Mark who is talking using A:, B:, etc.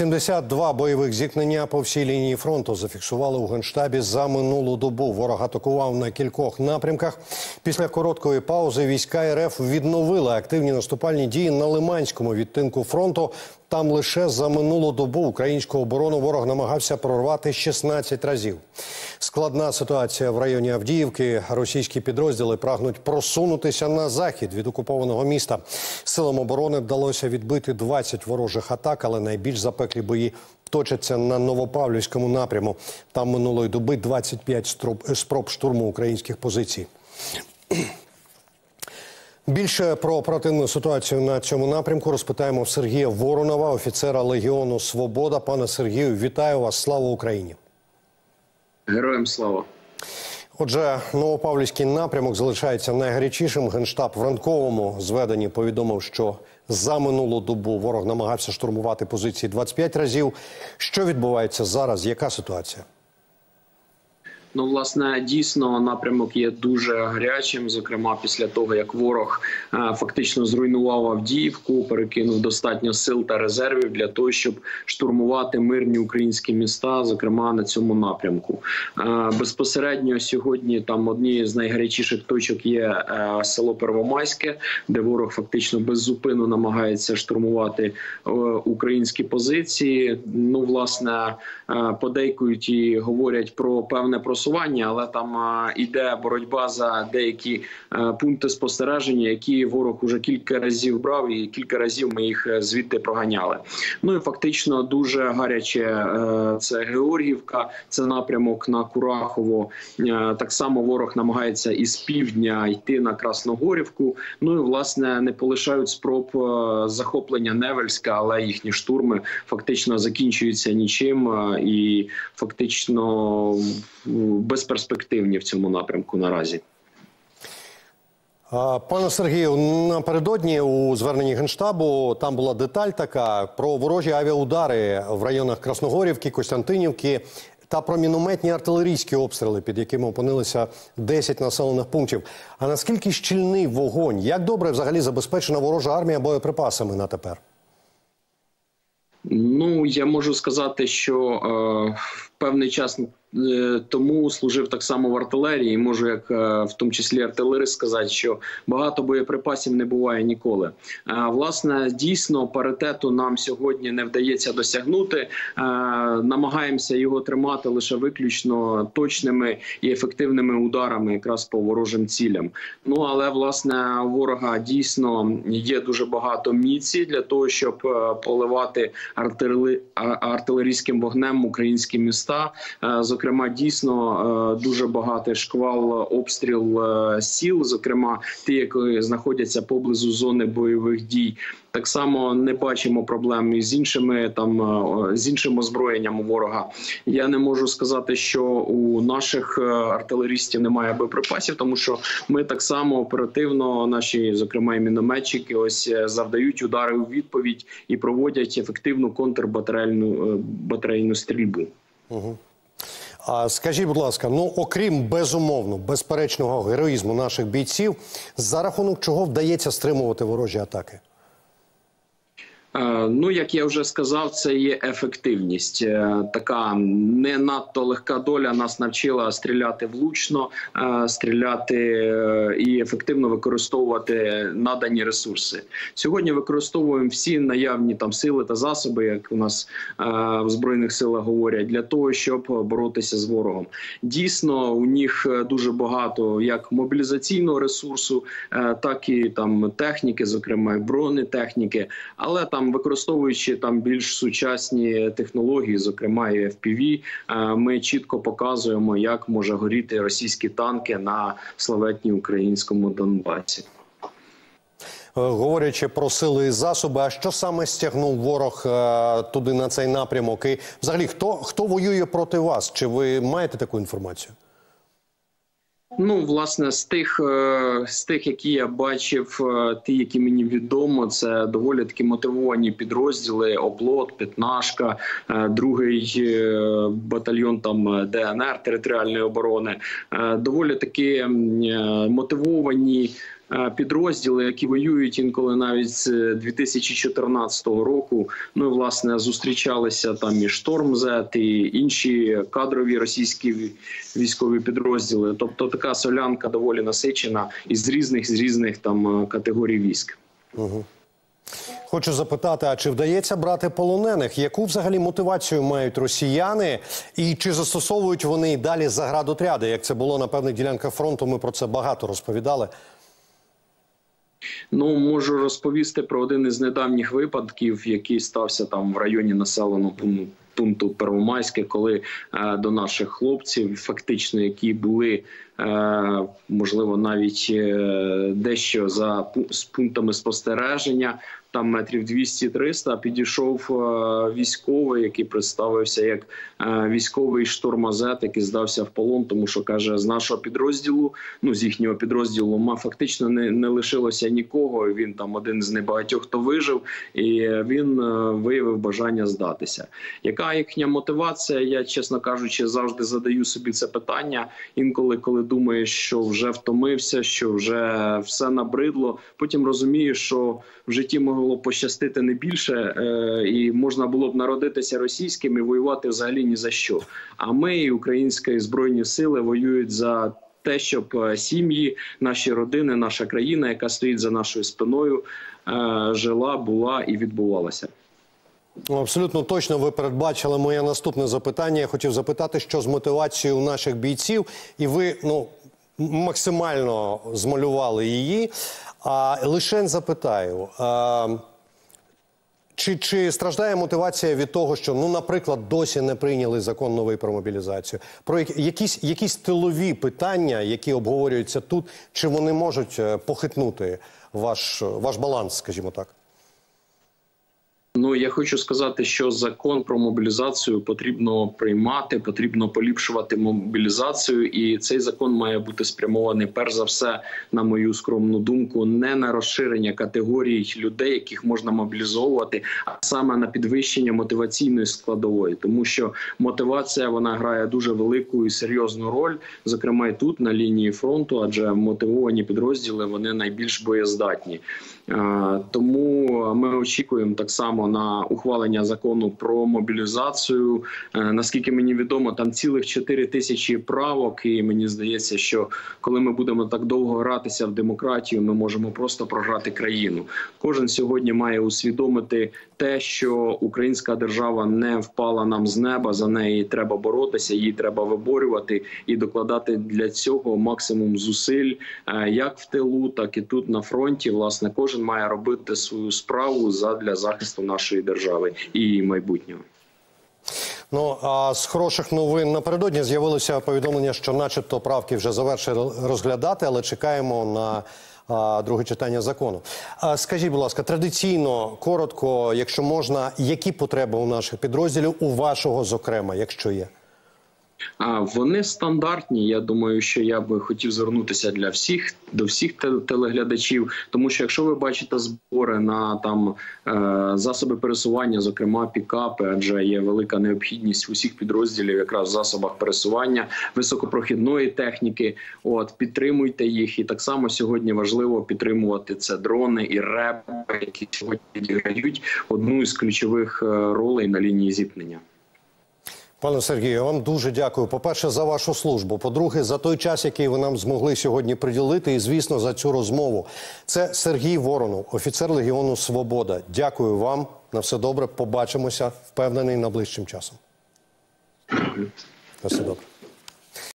A: 72 бойових зіткнення по всій лінії фронту зафіксували у генштабі за минулу добу. Ворог атакував на кількох напрямках. Після короткої паузи війська РФ відновили активні наступальні дії на Лиманському відтинку фронту. Там лише за минулу добу українську оборону ворог намагався прорвати 16 разів. Складна ситуація в районі Авдіївки. Російські підрозділи прагнуть просунутися на захід від окупованого міста. Силам оборони вдалося відбити 20 ворожих атак, але найбільш запеклі бої точаться на Новопавлівському напряму. Там минулої доби 25 спроб- штурму українських позицій. Більше про оперативну ситуацію на цьому напрямку розпитаємо Сергія Воронова, офіцера Легіону Свобода. Пане Сергію, вітаю вас! Слава Україні!
B: Героям слава.
A: Отже, Новопавлівський напрямок залишається найгарячішим. Генштаб в ранковому зведенні повідомив, що за минулу добу ворог намагався штурмувати позиції 25 разів. Що відбувається зараз? Яка ситуація?
B: Ну, власне, дійсно напрямок є дуже гарячим. Зокрема, після того як ворог е, фактично зруйнував Авдіївку, перекинув достатньо сил та резервів для того, щоб штурмувати мирні українські міста, зокрема на цьому напрямку. Е, безпосередньо сьогодні там однією з найгарячіших точок є е, село Первомайське, де ворог фактично без намагається штурмувати українські позиції. Ну, власне, подейкують і говорять про певне просування, але там іде боротьба за деякі е, пункти спостереження, які ворог уже кілька разів брав, і кілька разів ми їх е, звідти проганяли. Ну і фактично дуже гаряче е, це Георгівка, це напрямок на Курахово. Так само ворог намагається із півдня йти на Красногорівку. Ну і власне не полишають спроб захоплення Невельська, але їхні штурми фактично закінчуються нічим і фактично безперспективні в цьому напрямку наразі.
A: Пане Сергію, напередодні у зверненні генштабу там була деталь така про ворожі авіаудари в районах Красногорівки, Костянтинівки та про мінометні артилерійські обстріли, під якими опинилися 10 населених пунктів. А наскільки щільний вогонь? Як добре взагалі забезпечена ворожа армія боєприпасами на тепер?
B: Ну я можу сказати, що е, в певний час тому служив так само в артилерії. Можу, як е, в тому числі артилерист, сказати, що багато боєприпасів не буває ніколи. Е, власне, дійсно, паритету нам сьогодні не вдається досягнути. Е, намагаємося його тримати лише виключно точними і ефективними ударами, якраз по ворожим цілям. Ну але власне ворога дійсно є дуже багато міці для того, щоб е, поливати артилерійським вогнем українські міста. Е, Зокрема, дійсно е, дуже багатий шквал обстріл е, сіл, зокрема ті, які знаходяться поблизу зони бойових дій. Так само не бачимо проблем із іншими там е, з іншим озброєнням ворога. Я не можу сказати, що у наших е, артилерістів немає боєприпасів, тому що ми так само оперативно, наші, зокрема, і мінометчики, ось е, завдають удари у відповідь і проводять ефективну контрбатарейну е, батарейну стрільбу.
A: А скажіть, будь ласка, ну окрім безумовно безперечного героїзму наших бійців, за рахунок чого вдається стримувати ворожі атаки?
B: Е, Ну, як я вже сказав, це є ефективність. Е, Така не надто легка доля нас навчила стріляти влучно, е, стріляти і ефективно використовувати надані ресурси. Сьогодні використовуємо всі наявні там сили та засоби, як у нас в збройних силах говорять, для того, щоб боротися з ворогом. Дійсно, у них дуже багато як мобілізаційного ресурсу, так і там техніки, зокрема бронетехніки, але там використовуючи там більш сучасні технології, зокрема і FPV, е, ми чітко показуємо, як може горіти російські танки на славетній українському Донбасі.
A: Е, Говорячи про сили і засоби, а що саме стягнув ворог е, туди на цей напрямок? І взагалі, хто, хто воює проти вас? Чи ви маєте таку інформацію?
B: Ну, власне, з тих, е, з тих, які я бачив, е, ті, які мені відомо, це доволі такі мотивовані підрозділи: облот, п'ятнашка, е, другий батальйон там ДНР територіальної оборони. Доволі таки е, мотивовані. Е, підрозділи, які воюють інколи навіть з 2014 року. Ну і власне зустрічалися там і Штормзет, і інші кадрові російські військові підрозділи. Тобто така солянка доволі насичена із різних з різних там е, категорій військ.
A: Хочу запитати: а чи вдається брати полонених? Яку взагалі мотивацію мають росіяни, і чи застосовують вони і далі заградотряди? Як це було на певних ділянках фронту? Ми про це багато розповідали.
B: Ну можу розповісти про один із недавніх випадків, який стався там в районі населеного пункту. пункту Первомайське, коли е, до наших хлопців, фактично, які були е, можливо навіть е, дещо за з пунктами спостереження. Там метрів 200-300 підійшов е, військовий, який представився як е, військовий штурмазет, який здався в полон, тому що каже, з нашого підрозділу, ну з їхнього підрозділу, ма фактично не, не лишилося нікого. Він там один з небагатьох, хто вижив, і він е, виявив бажання здатися. Яка їхня мотивація? Я чесно кажучи, завжди задаю собі це питання. Інколи, коли думаєш, що вже втомився, що вже все набридло. Потім розумієш, що в житті могло пощастити не більше, е, і можна було б народитися російським і воювати взагалі ні за що. А ми, українські збройні сили, воюють за. Те, щоб е, сім'ї, наші родини, наша країна, яка стоїть за нашою спиною, е, жила, була і відбувалася.
A: Ну, абсолютно точно ви передбачили моє наступне запитання. Я хотів запитати, що з мотивацією наших бійців, і ви ну максимально змалювали її. А лише запитаю. А, чи, чи страждає мотивація від того, що, ну, наприклад, досі не прийняли закон новий про мобілізацію? Про якісь, якісь тилові питання, які обговорюються тут, чи вони можуть е, похитнути ваш, ваш баланс, скажімо так?
B: Ну я хочу сказати, що закон про мобілізацію потрібно приймати, потрібно поліпшувати мобілізацію, і цей закон має бути спрямований перш за все, на мою скромну думку, не на розширення категорій людей, яких можна мобілізовувати, а саме на підвищення мотиваційної складової, тому що мотивація вона грає дуже велику і серйозну роль, зокрема і тут на лінії фронту, адже мотивовані підрозділи вони найбільш боєздатні. Тому ми очікуємо так само на ухвалення закону про мобілізацію. Е, Наскільки мені відомо, там цілих 4 тисячі правок, і мені здається, що коли ми будемо так довго гратися в демократію, ми можемо просто програти країну. Кожен сьогодні має усвідомити те, що українська держава не впала нам з неба. За неї треба боротися, її треба виборювати і докладати для цього максимум зусиль, е, як в тилу, так і тут на фронті. Власне, кожен має робити свою справу задля захисту нашої держави і її майбутнього.
A: Ну а з хороших новин напередодні з'явилося повідомлення, що, начебто, правки вже завершили розглядати, але чекаємо на а, друге читання закону. А, скажіть, будь ласка, традиційно коротко, якщо можна, які потреби у наших підрозділів, у вашого зокрема, якщо є?
B: Вони стандартні. Я думаю, що я би хотів звернутися для всіх до всіх телеглядачів. Тому що якщо ви бачите збори на там е, засоби пересування, зокрема пікапи, адже є велика необхідність усіх підрозділів, якраз в засобах пересування високопрохідної техніки. От підтримуйте їх, і так само сьогодні важливо підтримувати це дрони і РЕБ, які сьогодні відіграють одну із ключових е, ролей на лінії зіткнення.
A: Пане Сергію, вам дуже дякую. По-перше, за вашу службу. По-друге, за той час, який ви нам змогли сьогодні приділити, і звісно, за цю розмову. Це Сергій Воронов, офіцер Легіону Свобода. Дякую вам. На все добре. Побачимося. Впевнений найближчим часом. На все добре.